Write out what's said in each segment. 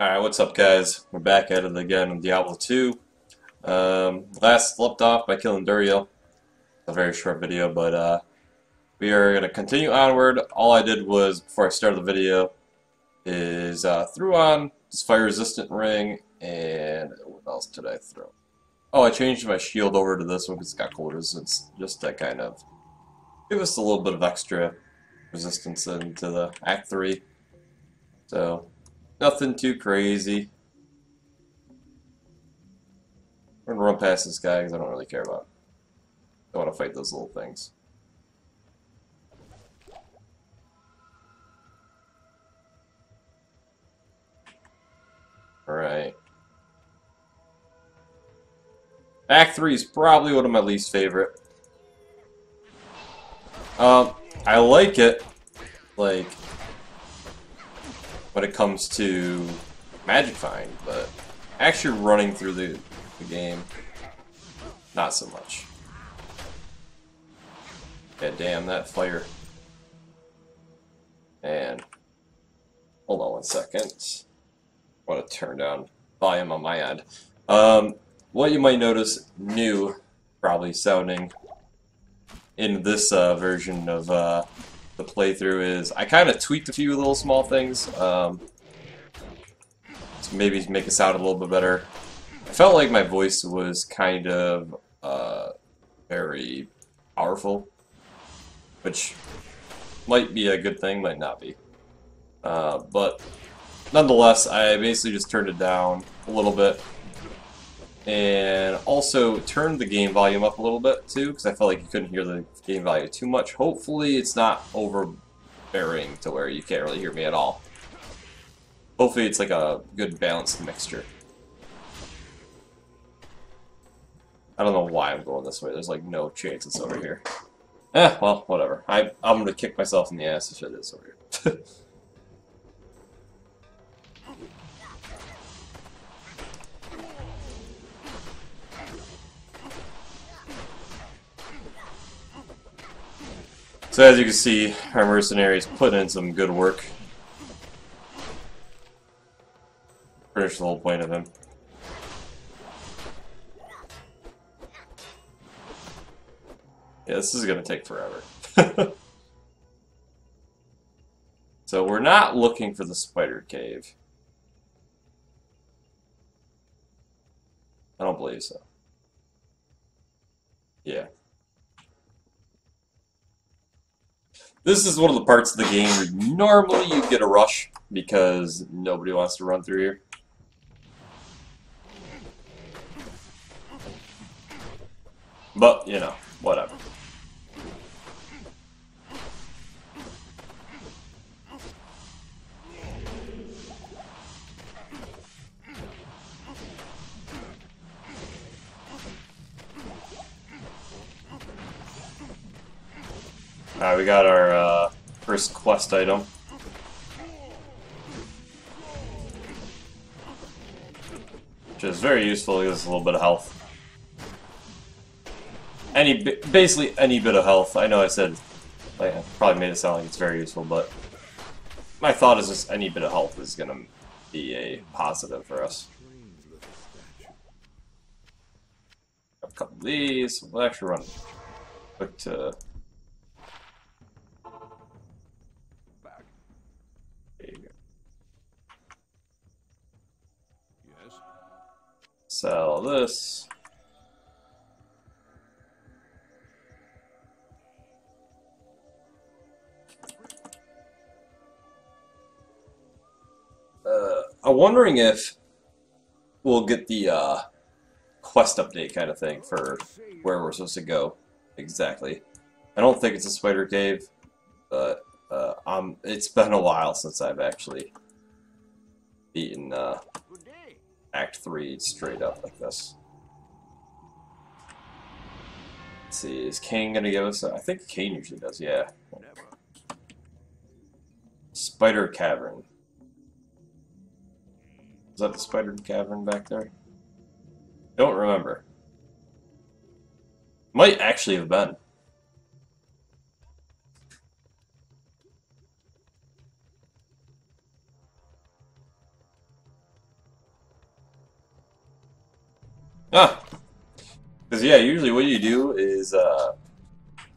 Alright, what's up guys? We're back at it again in Diablo 2. Um, last left off by killing Duriel. A very short video, but uh, we are going to continue onward. All I did was, before I started the video, is uh, threw on this fire resistant ring, and what else did I throw? Oh, I changed my shield over to this one because it's got cold resistance, just to kind of give us a little bit of extra resistance into the Act 3. So, nothing too crazy. I'm gonna run past this guy because I don't really care about. I want to fight those little things. Alright. Act 3 is probably one of my least favorite. Um, I like it, like, when it comes to Magic Find, but actually running through the, the game, not so much. Yeah, damn, that fire. And, hold on one second. I want to turn down volume on my end. Um, what you might notice new, probably sounding in this uh, version of uh, the playthrough is I kind of tweaked a few little small things um, to maybe make it sound a little bit better. I felt like my voice was kind of uh, very powerful, which might be a good thing, might not be. Uh, but nonetheless, I basically just turned it down a little bit and also turned the game volume up a little bit too because I felt like you couldn't hear the game value too much. Hopefully it's not overbearing to where you can't really hear me at all. Hopefully it's like a good balanced mixture. I don't know why I'm going this way. There's like no chance it's over here. Eh, well, whatever. I, I'm going to kick myself in the ass if it is over here. So as you can see, our mercenaries put in some good work. Finish the whole point of him. Yeah, this is to take forever. so we're not looking for the spider cave. I don't believe so. Yeah. This is one of the parts of the game where normally you get a rush because nobody wants to run through here. But, you know, whatever. Alright, we got our uh, first quest item. Which is very useful, it gives us a little bit of health. Any, basically any bit of health. I know I said, I probably made it sound like it's very useful, but my thought is just any bit of health is going to be a positive for us. A couple of these, we'll actually run quick to Sell this. Uh, I'm wondering if we'll get the uh, quest update kind of thing for where we're supposed to go exactly. I don't think it's a spider cave, but uh, um, it's been a while since I've actually beaten uh, Act 3 straight up like this. Let's see, is Cain gonna give us a, I think Cain usually does, yeah. Spider Cavern. Is that the Spider Cavern back there? Don't remember. Might actually have been. Ah! Because, yeah, usually what you do is, uh,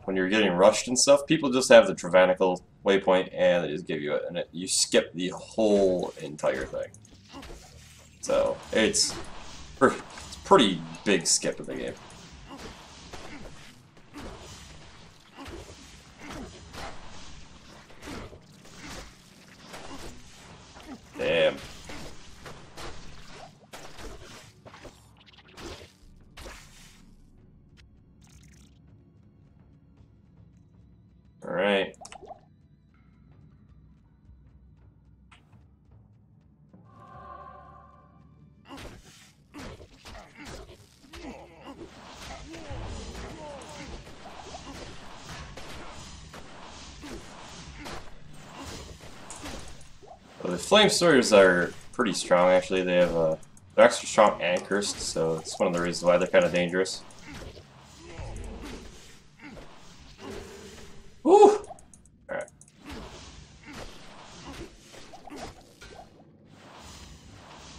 when you're getting rushed and stuff, people just have the Travincal waypoint and they just give you it, and it, you skip the whole entire thing. So, it's, it's pretty big skip of the game. Flame swords are pretty strong actually. They have a they're extra strong and cursed, so it's one of the reasons why they're kind of dangerous. Alright.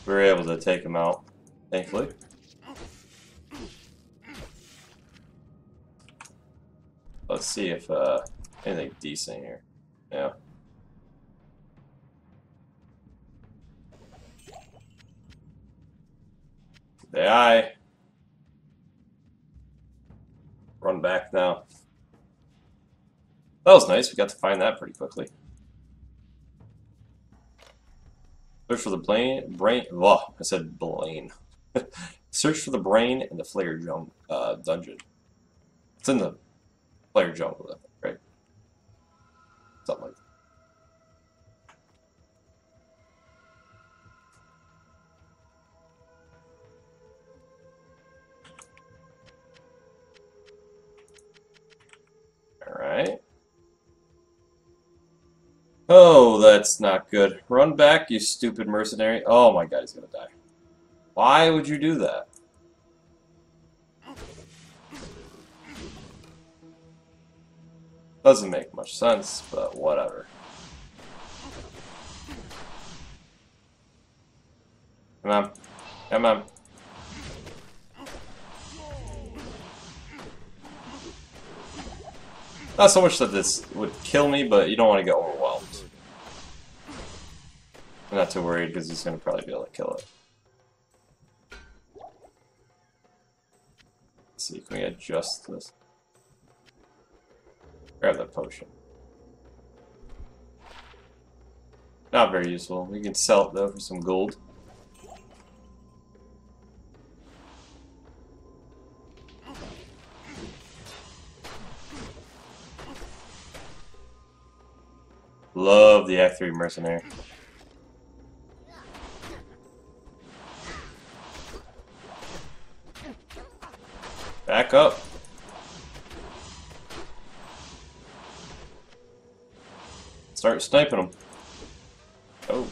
We were able to take him out, thankfully. Let's see if uh, anything decent here. That was nice. We got to find that pretty quickly. Search for the brain. Brain. Oh, I said Blaine. Search for the brain in the Flayer jung, uh, dungeon. It's in the Flayer jungle, right? Something like that. Alright. Oh, that's not good. Run back, you stupid mercenary. Oh my god, he's gonna die. Why would you do that? Doesn't make much sense, but whatever. Come on. Come on. Not so much that this would kill me, but you don't want to get overwhelmed. I'm not too worried because he's going to probably be able to kill it. Let's see, can we adjust this? Grab that potion. Not very useful. We can sell it though for some gold. Love the Act 3 Mercenary. Back up. Start sniping them. Oh.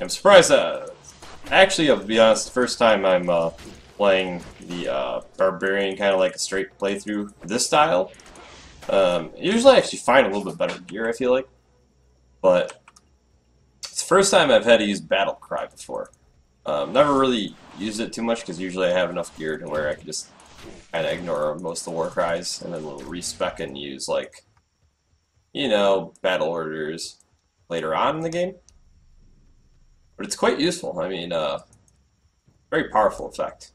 I'm surprised that. Actually, I'll be honest, first time I'm uh, playing the uh, Barbarian kind of like a straight playthrough this style. Um, usually I actually find a little bit better gear, I feel like. But it's the first time I've had to use Battle Cry before. Um, never really used it too much because usually I have enough gear to where I can just kind of ignore most of the war cries and then we'll respec and use like, you know, battle orders later on in the game. But it's quite useful. I mean, uh, very powerful effect.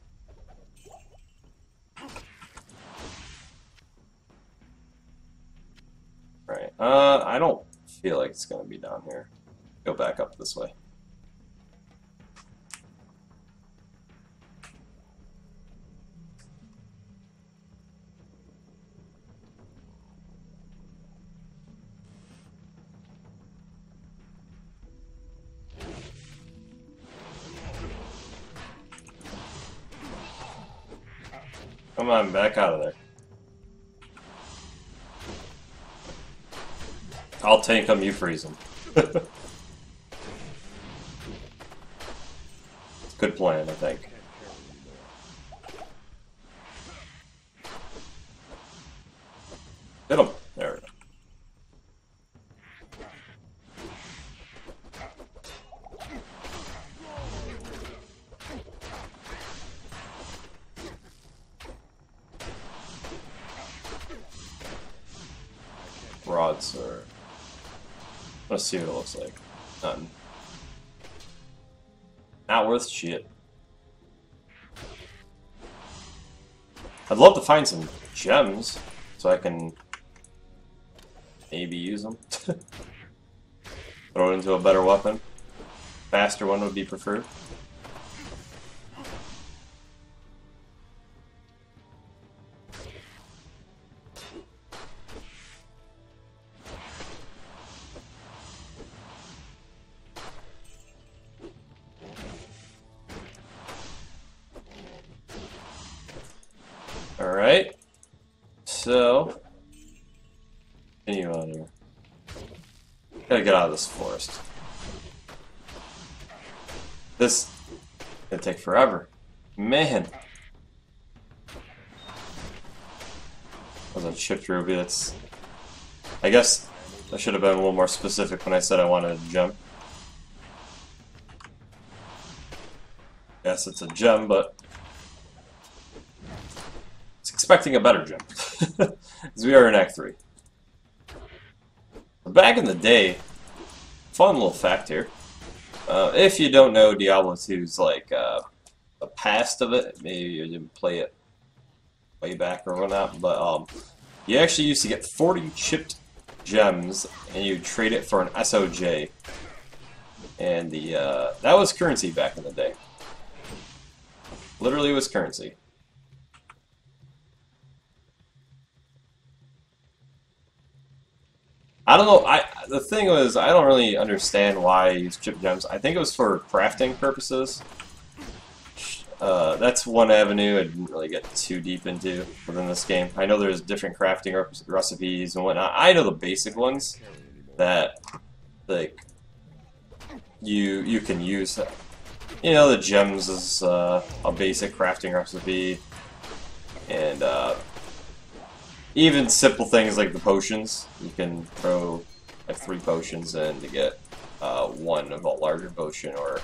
Uh, I don't feel like it's going to be down here. Go back up this way. Come on, back out of there. I'll tank them, you freeze them. Good plan, I think. Hit him. There we go. broadsword. Let's see what it looks like. Not worth shit. I'd love to find some gems so I can maybe use them. Throw it into a better weapon. Faster one would be preferred. Forever. Man. Was a chipped ruby, that's... I guess I should have been a little more specific when I said I wanted a gem. Yes, it's a gem, but it's expecting a better gem. Because we are in Act 3. Back in the day, fun little fact here. Uh, if you don't know Diablo 2's like uh, past of it, maybe you didn't play it way back or whatnot, but um, you actually used to get 40 chipped gems and you trade it for an SOJ. And the uh, that was currency back in the day. Literally was currency. I don't know. I the thing was, I don't really understand why I use chip gems. I think it was for crafting purposes. Uh, that's one avenue I didn't really get too deep into within this game. I know there's different crafting recipes and whatnot. I know the basic ones that like you you can use. You know, the gems is uh, a basic crafting recipe, and uh, even simple things like the potions. You can throw like three potions in to get uh, one of a larger potion, or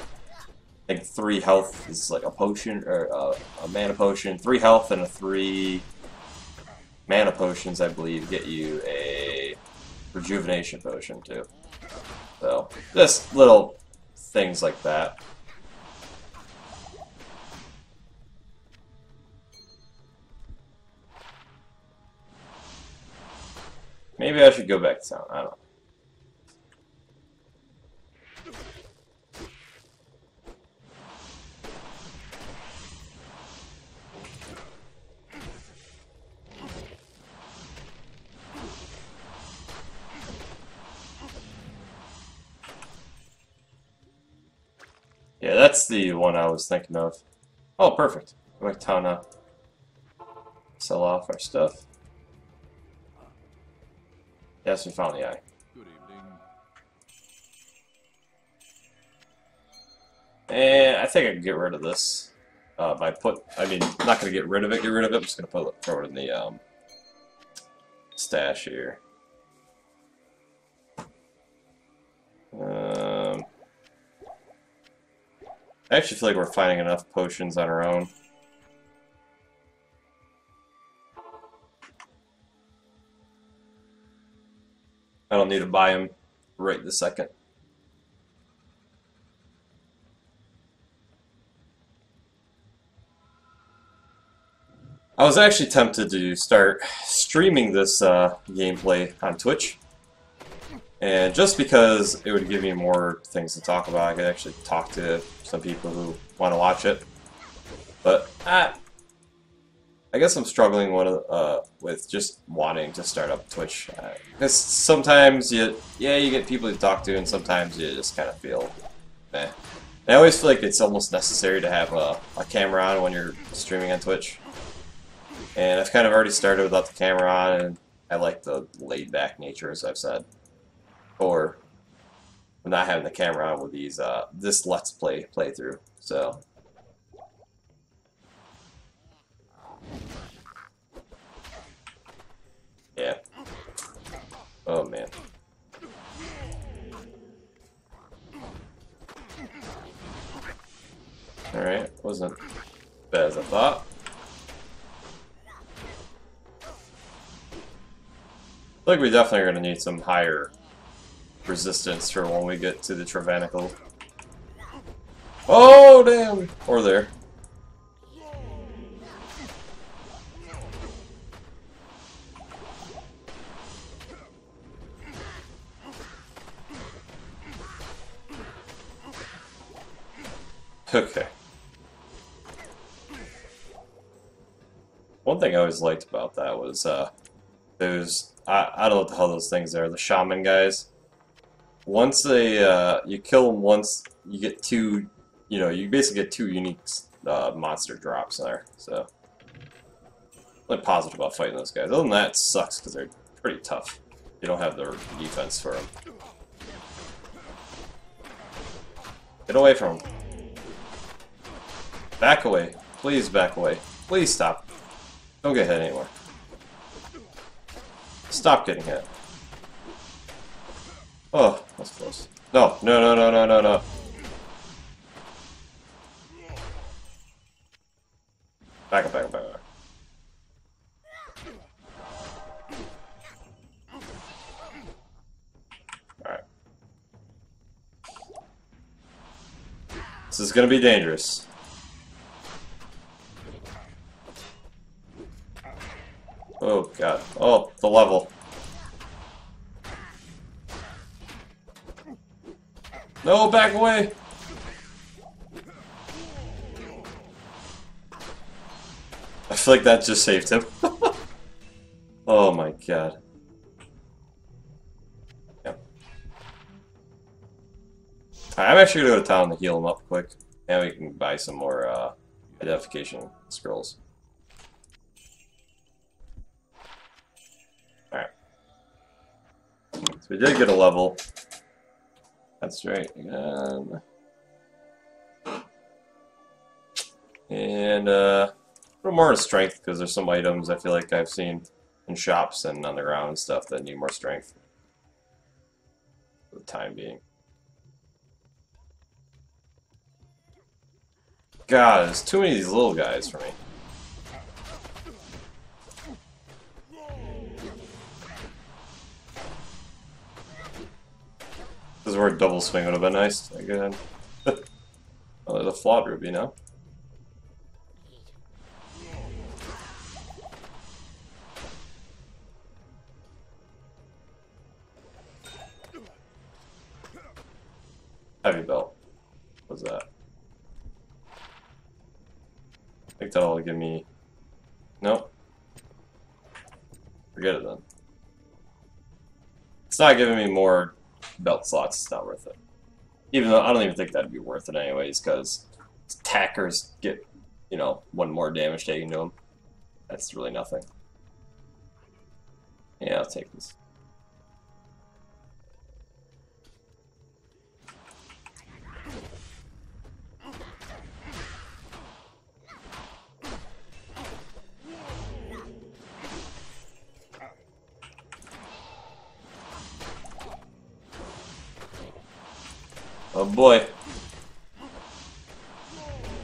Think three health is like a potion or uh, a mana potion. Three health and a three mana potions, I believe, get you a rejuvenation potion too. So just little things like that. Maybe I should go back to town. I don't know. Yeah, that's the one I was thinking of. Oh, perfect. Go back to town. Sell off our stuff. Yes, we found the eye. Good evening. And I think I can get rid of this. Uh, by put, I mean, I'm not going to get rid of it, get rid of it, I'm just to put it, throw it in the um, stash here. I actually feel like we're finding enough potions on our own. I don't need to buy them right this second. I was actually tempted to start streaming this uh, gameplay on Twitch. And just because it would give me more things to talk about, I could actually talk to some people who want to watch it. But ah, I guess I'm struggling one uh, with just wanting to start up Twitch because uh, sometimes you yeah you get people to talk to and sometimes you just kind of feel eh. I always feel like it's almost necessary to have a, a camera on when you're streaming on Twitch. And I've kind of already started without the camera on, and I like the laid-back nature, as I've said. Or not having the camera on with these uh, this Let's Play playthrough. So Yeah. Oh man. Alright, wasn't bad as I thought. like we definitely are going to need some higher resistance for when we get to the Travincal. Oh, damn! Or there. Okay. One thing I always liked about that was uh, those I, I don't know what the hell those things are. The shaman guys. Once they uh, you kill them once, you get two. You know, you basically get two unique uh, monster drops there. So, I'm positive about fighting those guys. Other than that, sucks because they're pretty tough. You don't have the defense for them. Get away from them. Back away. Please back away. Please stop. Don't get hit anymore. Stop getting hit. Oh, that's close. No, no, no, no, no, no, no. Back up, back up, back up. Alright. This is gonna be dangerous. Oh god. Oh, the level. No, back away! I feel like that just saved him. oh my god. Yep. I'm actually gonna go to town to heal him up quick. And we can buy some more uh, identification scrolls. Alright. So we did get a level. That's right. And, and uh, a little more strength because there's some items I feel like I've seen in shops and on the ground and stuff that need more strength for the time being. God, there's too many of these little guys for me. This is where a double swing would have been nice. Again. oh, there's a flawed ruby now. Heavy belt. What's that? I think that'll give me... Nope. Forget it then. It's not giving me more belt slots, it's not worth it. Even though I don't even think that'd be worth it anyways, because attackers get, you know, one more damage taken to them. That's really nothing. Yeah, I'll take this. Boy.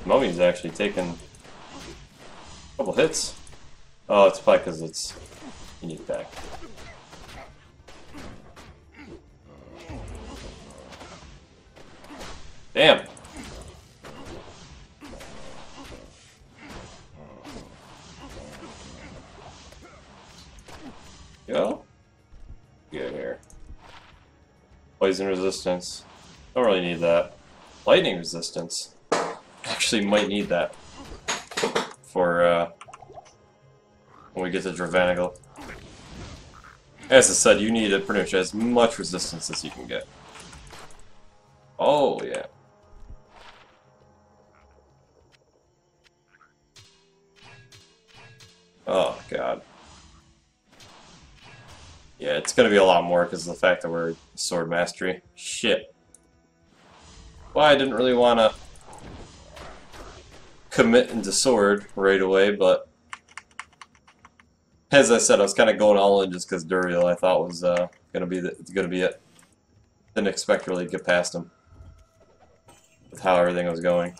Mummy's actually taken a couple hits. Oh, it's probably because it's unique back. Damn. Go. Get here. Poison resistance. Don't really need that. Lightning resistance. Actually might need that. For, uh, when we get to Travincal. As I said, you need it pretty much as much resistance as you can get. Oh, yeah. Oh, God. Yeah, it's gonna be a lot more because of the fact that we're sword mastery. Shit. I didn't really want to commit into sword right away, but as I said, I was kind of going all in just because Duriel I thought was uh, gonna be the, gonna be it. Didn't expect really get past him with how everything was going.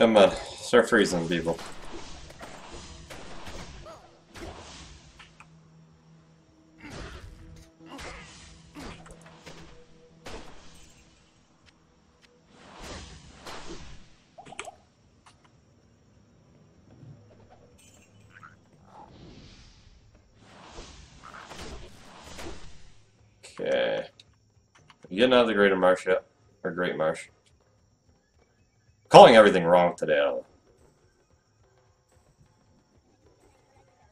Come on, start freezing people. Okay. Getting out of the Greater Marsh yet? Or Great Marsh? Calling everything wrong today.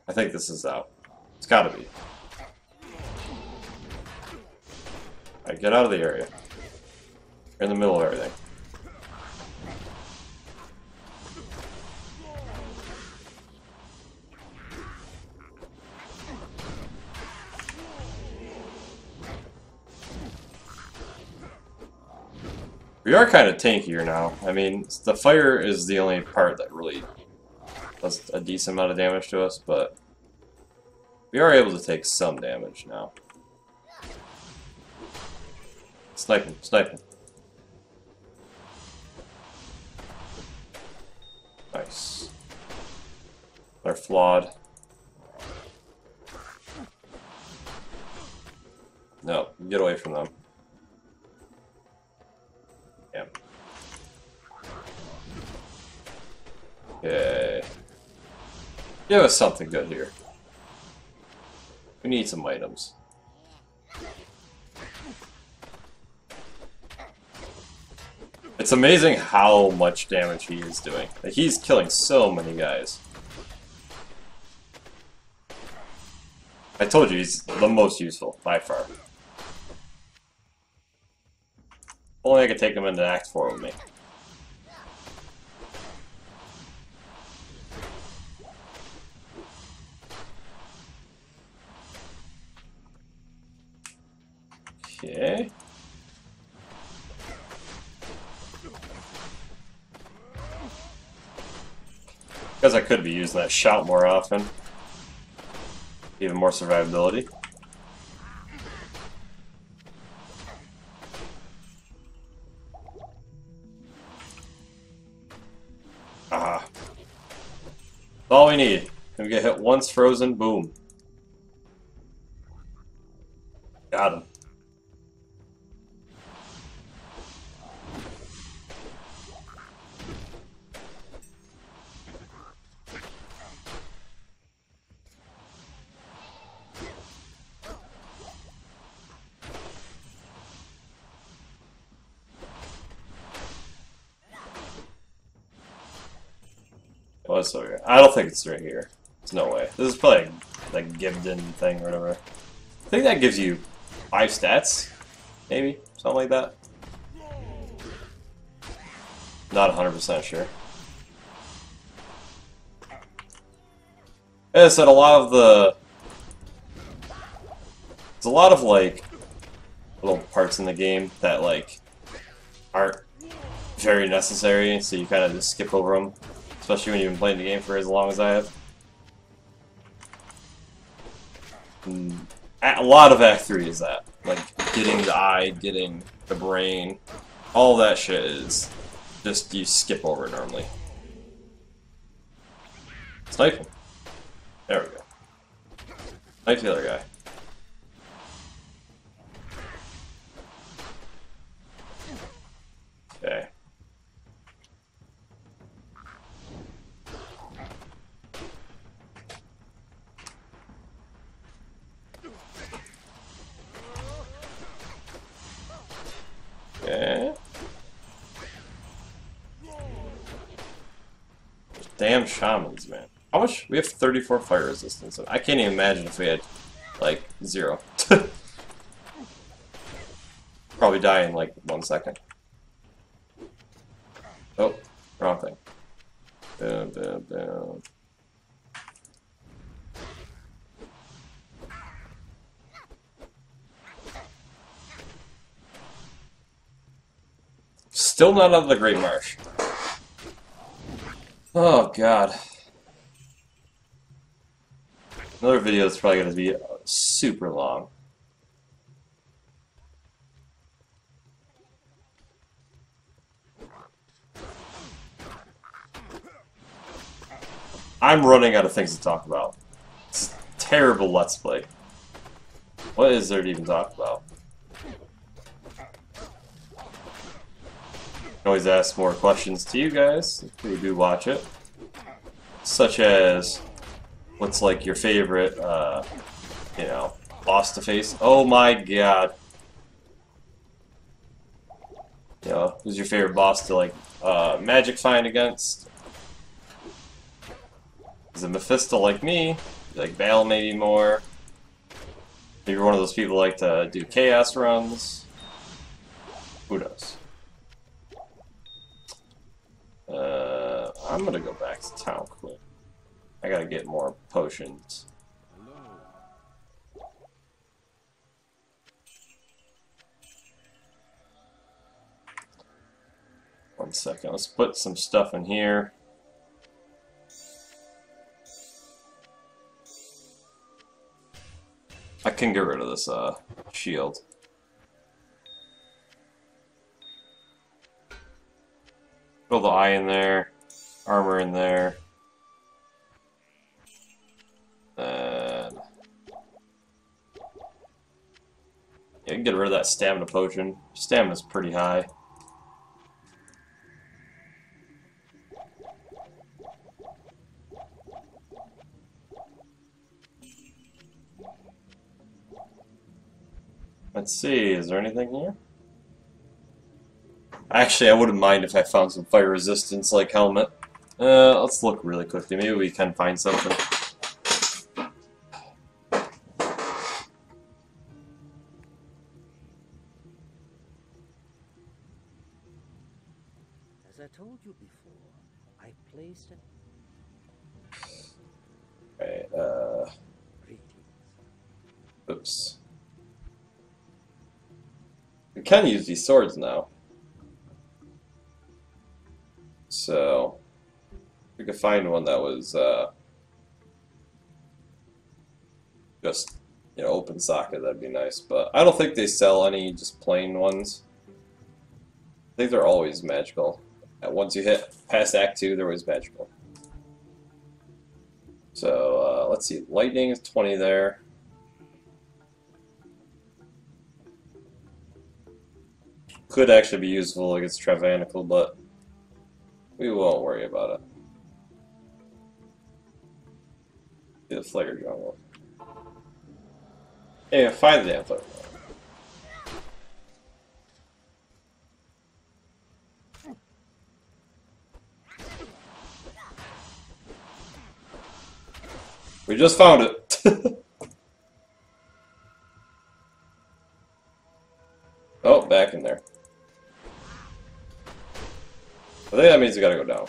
I, think this is out. It's gotta be. Alright, get out of the area. You're in the middle of everything. We are kind of tankier now. I mean, the fire is the only part that really does a decent amount of damage to us, but we are able to take some damage now. Sniping, sniping. Nice. They're flawed. No, get away from them. Okay. Give us something good here. We need some items. It's amazing how much damage he is doing. Like, he's killing so many guys. I told you, he's the most useful, by far. Only I could take him into Act 4 with me. That shot more often. Even more survivability. Ah. All we need. And we get hit once frozen, boom. I don't think it's right here. There's no way. This is probably like Gidbinn thing or whatever. I think that gives you five stats, maybe something like that. Not 100% sure. As I said, a lot of the there's a lot of like little parts in the game that like aren't very necessary, so you kind of just skip over them especially when you've been playing the game for as long as I have. And mm, a lot of Act 3 is that. Like, getting the eye, getting the brain, all that shit is just you skip over normally. Snipe him. There we go. Snipe the other guy. Okay. Okay. Damn shamans, man. How much? We have 34 fire resistance. I can't even imagine if we had, like, zero. Probably die in, like, one second. Oh, wrong thing. Boom, boom, boom. Still not out of the Great Marsh. Oh, God. Another video that's probably going to be super long. I'm running out of things to talk about. It's terrible Let's Play. What is there to even talk about? Always ask more questions to you guys who do watch it. Such as, what's like your favorite, uh, you know, boss to face? Oh my god. You know, who's your favorite boss to like, uh, magic find against? Is it Mephisto like me? Like Baal maybe more? Maybe you're one of those people like to do chaos runs? Who knows? Uh, I'm gonna go back to town quick. I gotta get more potions. One second, let's put some stuff in here. I can get rid of this uh, shield. Build the eye in there, armor in there. Then yeah, get rid of that stamina potion. Stamina's pretty high. Let's see, is there anything here? Actually, I wouldn't mind if I found some fire resistance like helmet. Uh, let's look really quickly. Maybe we can find something. As I told you before, I placed Right, uh, oops. We can use these swords now. Could find one that was, uh, just, you know, open socket, that'd be nice. But I don't think they sell any just plain ones. I think they're always magical. Once you hit past Act 2, they're always magical. So, uh, let's see, lightning is 20 there. Could actually be useful against Travincal, but we won't worry about it. The Flayer Jungle. Yeah, find the Jungle. We just found it. oh, back in there. I think that means we gotta go down.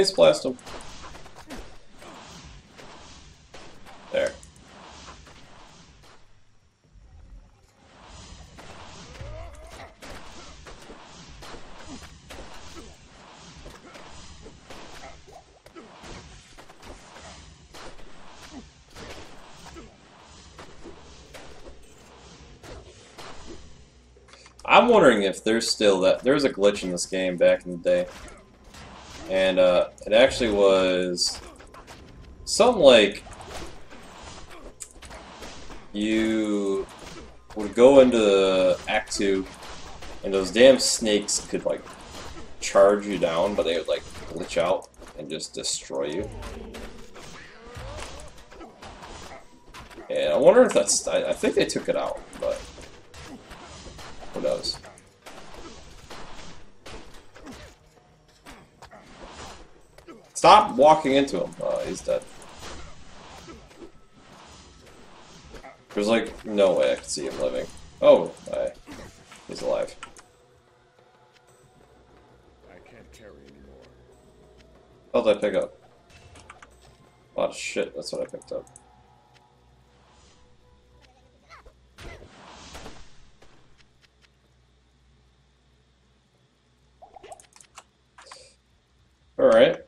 Ice blast him. There. I'm wondering if there's still that there's a glitch in this game back in the day, and uh, it actually was something like you would go into Act 2, and those damn snakes could, like, charge you down, but they would, like, glitch out and just destroy you. And I wonder if that's... I, I think they took it out, Stop walking into him. Oh, he's dead. There's like no way I could see him living. Oh, I, he's alive. I can't carry anymore. What did I pick up? A lot of shit, that's what I picked up. Alright.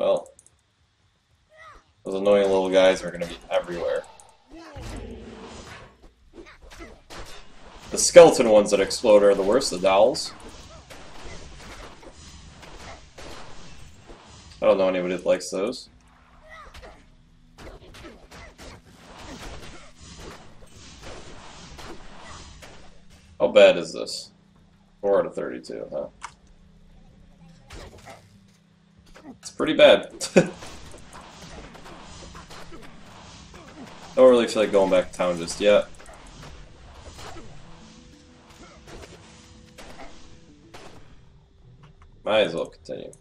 Well. Those annoying little guys are gonna be everywhere. The skeleton ones that explode are the worst, the dolls. I don't know anybody that likes those. How bad is this? 4 out of 32, huh? It's pretty bad. Don't really feel like going back to town just yet. Might as well continue.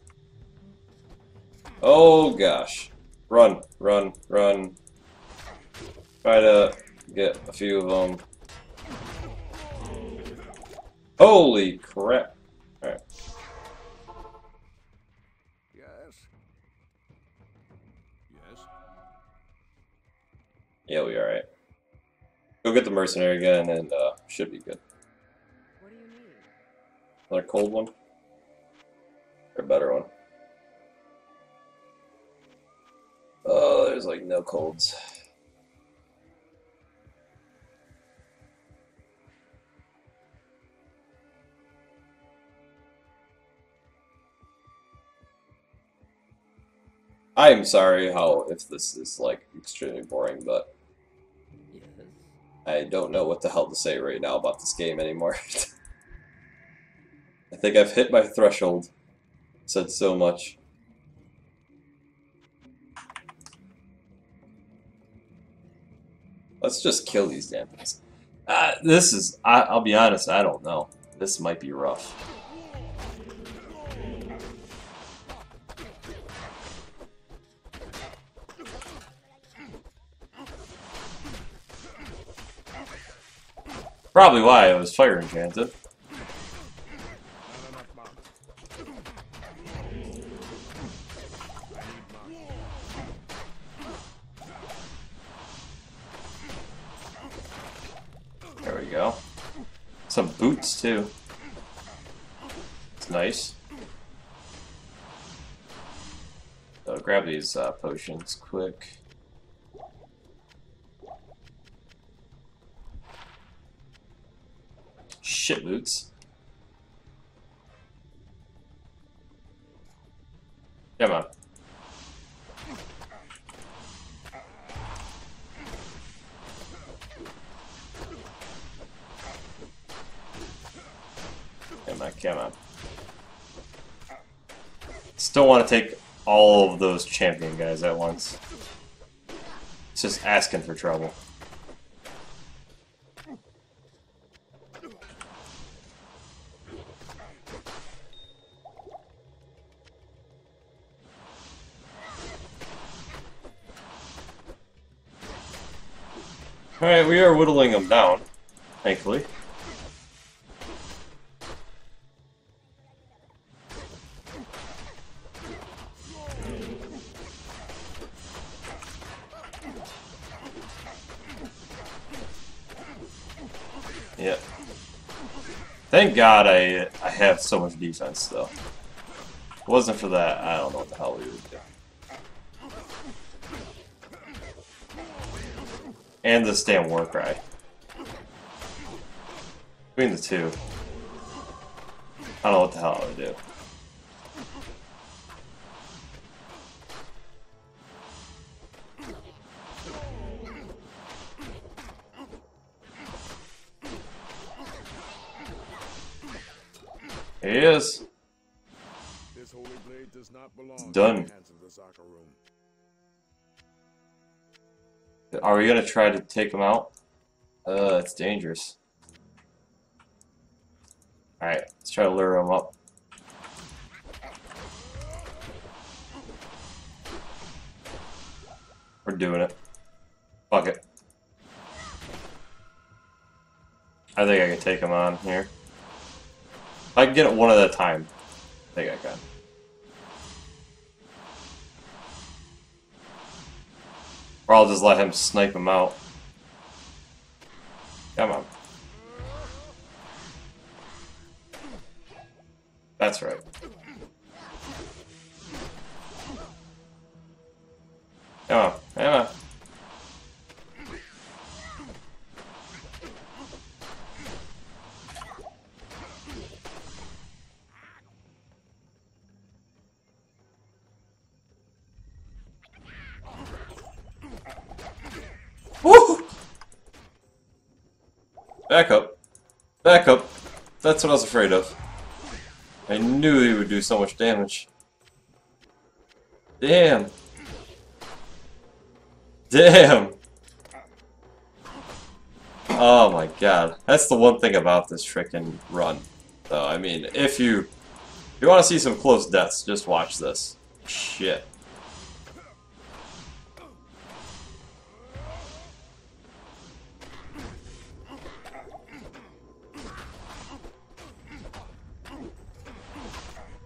Oh gosh. Run, run, run. Try to get a few of them. Holy crap. Go get the mercenary again and uh, should be good. What do you need? Another cold one? Or a better one? Oh, there's like no colds. I am sorry how if this is like extremely boring, but. I don't know what the hell to say right now about this game anymore. I think I've hit my threshold. Said so much. Let's just kill these damn things. Uh, this is, I, I'll be honest, I don't know. This might be rough. Probably why I was fire enchanted. There we go. Some boots too. It's nice. Grab these uh, potions quick. Shit boots. Come on. Come on, come on. Still want to take all of those champion guys at once. It's just asking for trouble. Alright, we are whittling them down, thankfully. Yeah. Thank God I I have so much defense though. If it wasn't for that, I don't know what the hell we would do. And this damn war cry. Between the two. I don't know what the hell I would do. He is. Are we gonna try to take him out? Uh, it's dangerous. Alright, let's try to lure him up. We're doing it. Fuck it. I think I can take him on here. If I can get it one at a time, I think I can. Or I'll just let him snipe him out. Come on. That's right. Come on, come on. Back up. Back up. That's what I was afraid of. I knew he would do so much damage. Damn. Damn. Oh my god. That's the one thing about this frickin' run. Though, I mean, if you if you want to see some close deaths, just watch this. Shit.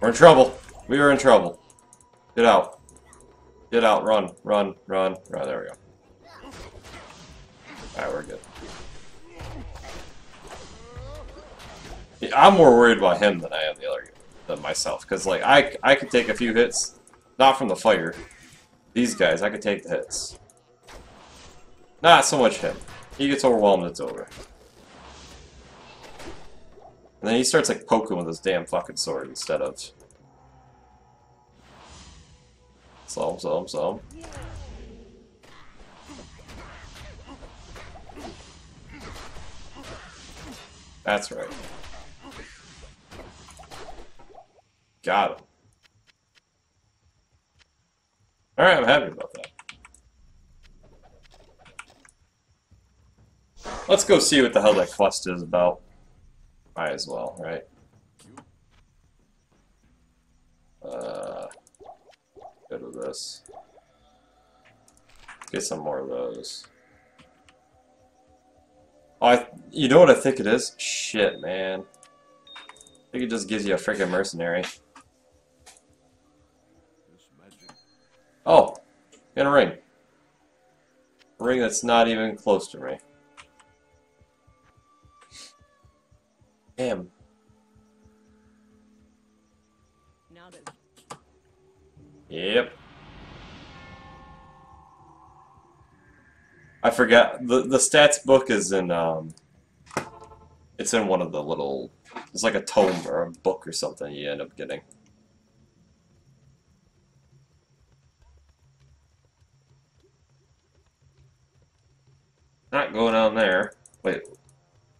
We're in trouble. We are in trouble. Get out. Get out. Run. Run. Run. Right, there we go. Alright, we're good. I'm more worried about him than I am the other than myself. Because, like, I, I could take a few hits. Not from the fire. These guys, I could take the hits. Not so much him. He gets overwhelmed, it's over. And then he starts like poking with his damn fucking sword instead of Slow slow slow. That's right. Got him. Alright, I'm happy about that. Let's go see what the hell that quest is about. Might as well, right? Uh, go to this. Get some more of those. Oh, I, you know what I think it is? Shit, man. I think it just gives you a freaking mercenary. Oh, got a ring. A ring that's not even close to me. Damn. Yep. I forgot the the stats book is in um it's in one of the little it's like a tome or a book or something you end up getting. Not going down there. Wait.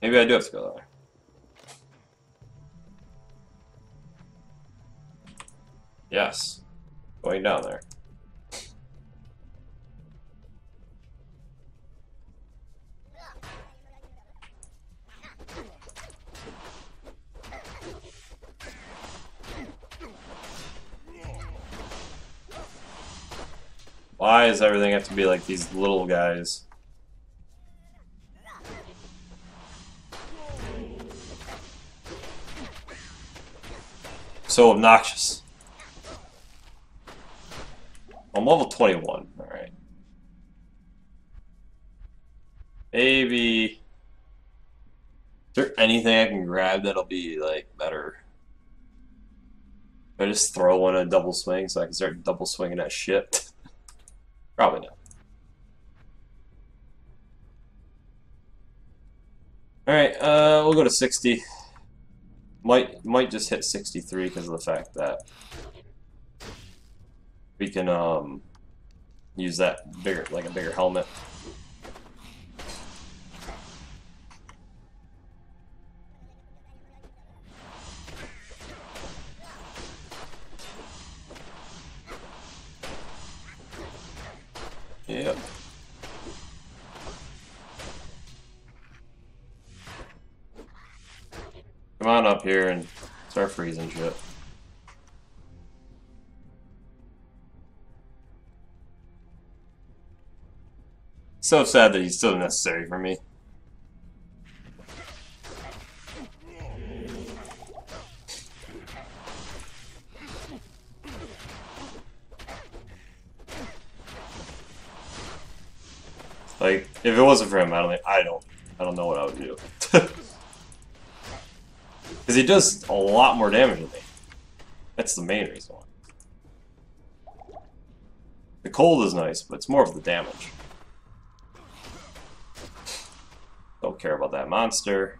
Maybe I do have to go there. Yes. Going down there. Why does everything have to be like these little guys? So obnoxious. I'm level 21, alright. Maybe... Is there anything I can grab that'll be, like, better? I just throw one a double swing so I can start double swinging that shit? Probably not. Alright, uh, we'll go to 60. Might, might just hit 63 because of the fact that we can um use that bigger like a bigger helmet. Yep. Come on up here and start freezing shit. So sad that he's still necessary for me. Like, if it wasn't for him, I don't, I don't, I don't know what I would do. Because he does a lot more damage than me. That's the main reason why. The cold is nice, but it's more of the damage. Don't care about that monster.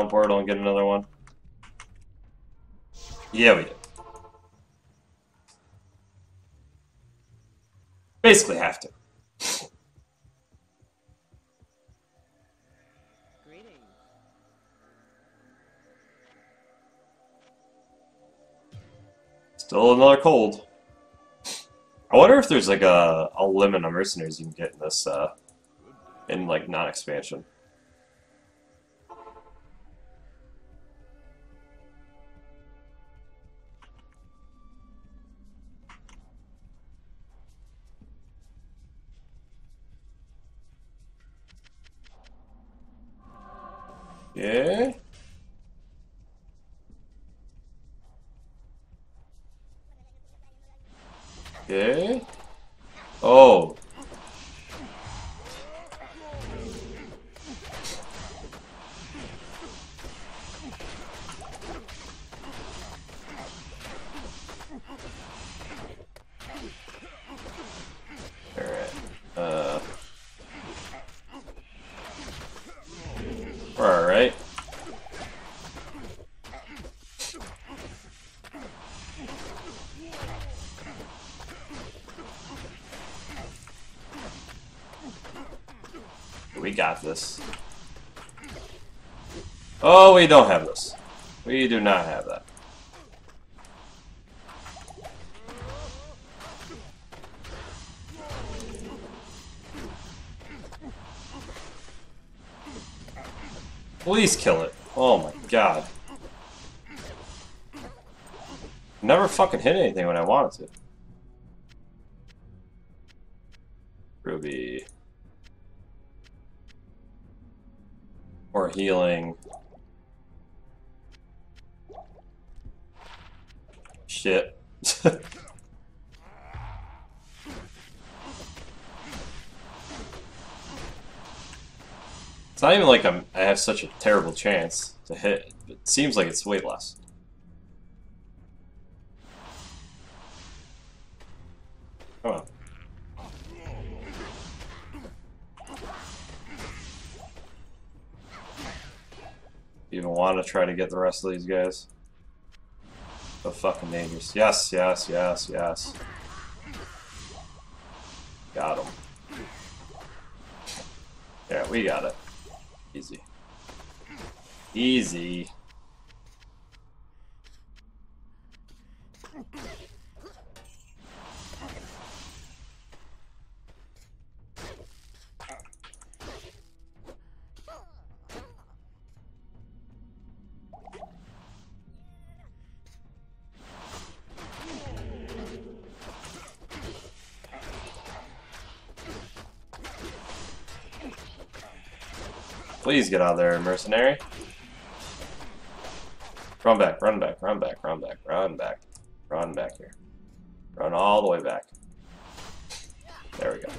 Town portal and get another one? Yeah, we did. Basically have to. Still another cold. I wonder if there's like a, a limit on mercenaries you can get in this, uh, in like non-expansion. Okay. We don't have this. We do not have that. Please kill it. Oh my god. Never fucking hit anything when I wanted to. Ruby. Or healing. Shit. it's not even like I'm, I have such a terrible chance to hit. It seems like it's way less. Come on. even want to try to get the rest of these guys. So fucking dangerous. Yes, yes, yes, yes. Got him. Yeah, we got it. Easy. Easy. Please get out of there, mercenary. Run back, run back, run back, run back, run back. Run back here. Run all the way back. There we go.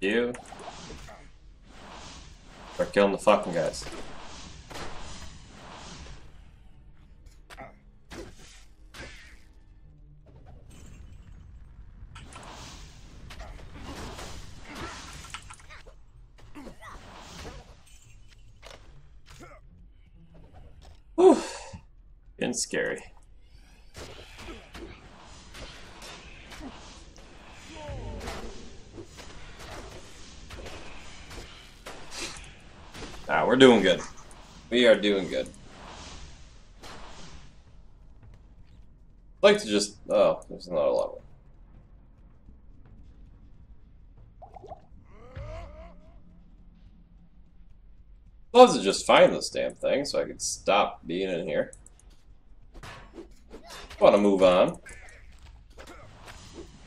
You. Start killing the fucking guys. Getting scary. Ah, we're doing good. We are doing good. I'd like to just... Oh, there's another level. i Love to just find this damn thing so I could stop being in here. Want to move on.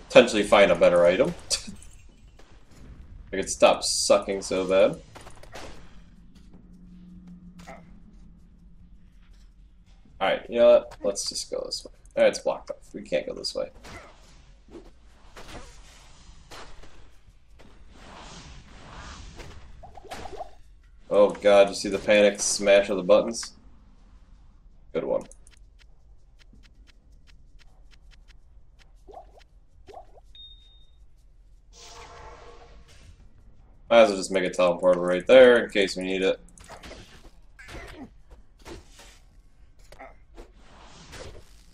Potentially find a better item. I could stop sucking so bad. Alright, you know what? Let's just go this way. Alright, it's blocked off. We can't go this way. Oh god, you see the panic smash of the buttons? Good one. Might as well just make a teleporter right there in case we need it.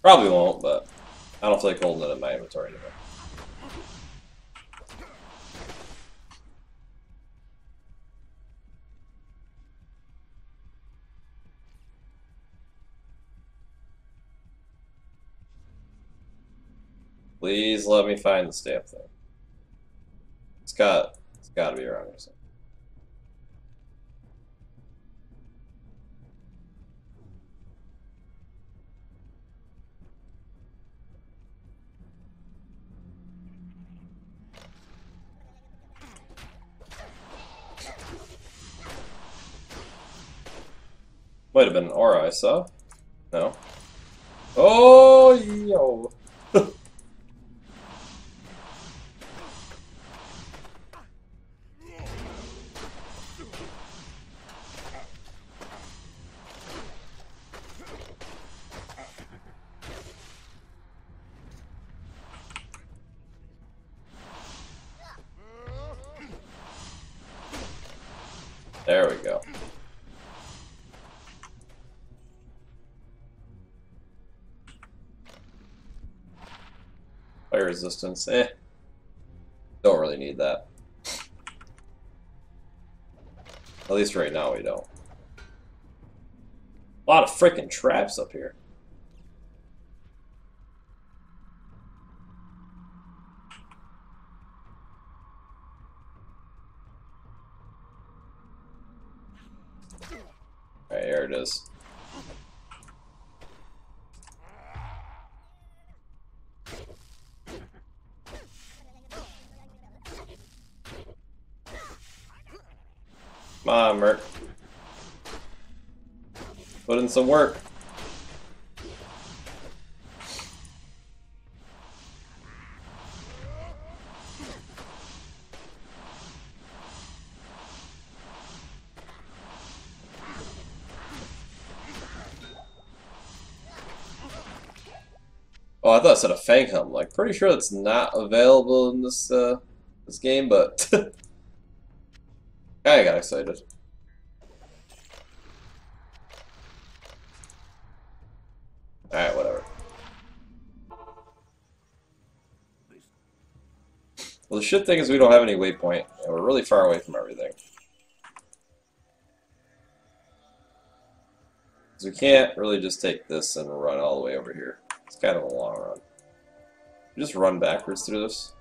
Probably won't, but I don't feel like holding it in my inventory anymore. Please let me find the stamp thing. It's got it's gotta be around here somewhere. Might have been an aura I saw. No. Oh, yo. resistance, eh. Don't really need that. At least right now we don't. A lot of freaking traps up here. Alright, here it is. Come on, Merc. Put in some work. Oh, I thought it said a Fang Helm. Like, pretty sure that's not available in this uh, this game, but I got excited. The shit thing is we don't have any waypoint, and we're really far away from everything. So we can't really just take this and run all the way over here. It's kind of a long run. Just run backwards through this.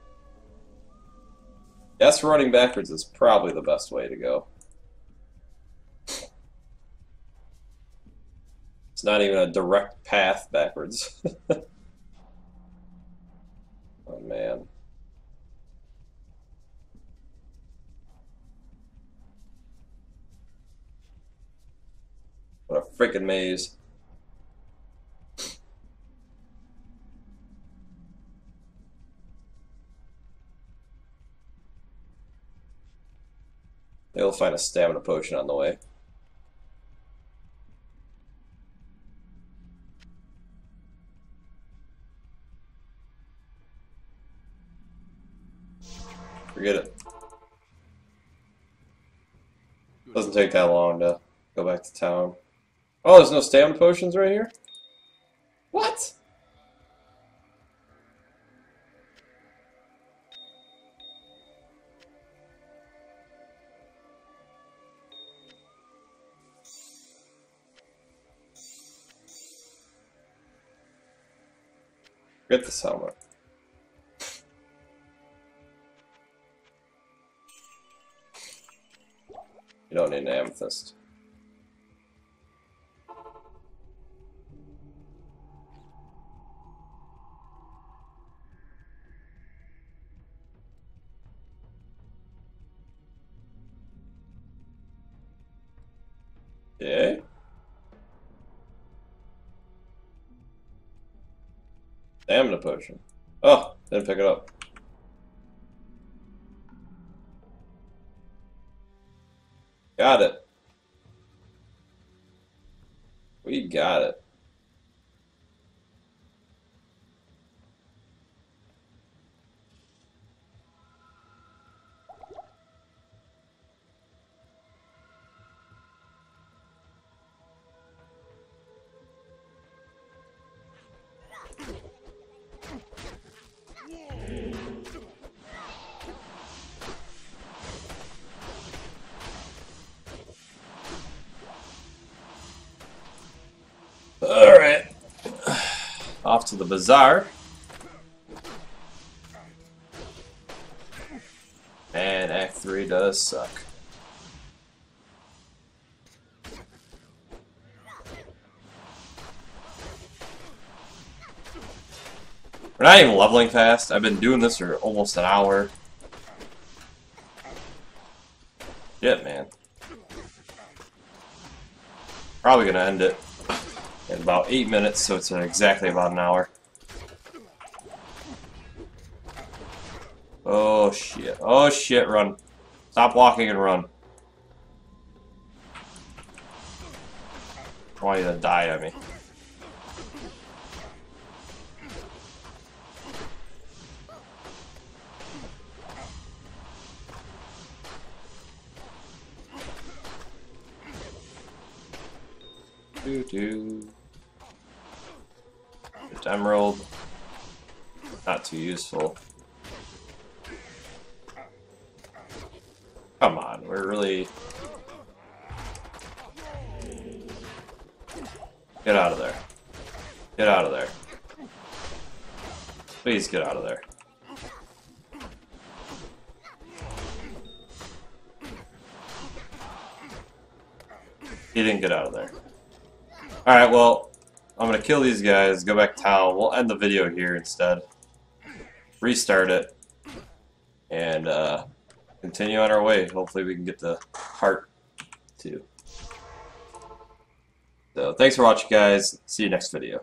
Yes, running backwards is probably the best way to go. It's not even a direct path backwards. oh man. What a freaking maze. We'll find a stamina potion on the way. Forget it. Doesn't take that long to go back to town. Oh, there's no stamina potions right here? What? Get this helmet. You don't need an amethyst. Potion. Oh, didn't pick it up. Got it. We got it. Bazaar. And Act 3 does suck. We're not even leveling fast. I've been doing this for almost an hour. Shit, man. Probably gonna end it in about eight minutes, so it's uh, exactly about an hour. Oh shit. Oh shit, run. Stop walking and run. You to die on me. Doo. Just emerald. Not too useful. Come on, we're really... Get out of there. Get out of there. Please get out of there. He didn't get out of there. Alright, well, I'm gonna kill these guys, go back to town. We'll end the video here instead. Restart it. And, uh, continue on our way. Hopefully we can get the heart, too. So, thanks for watching, guys. See you next video.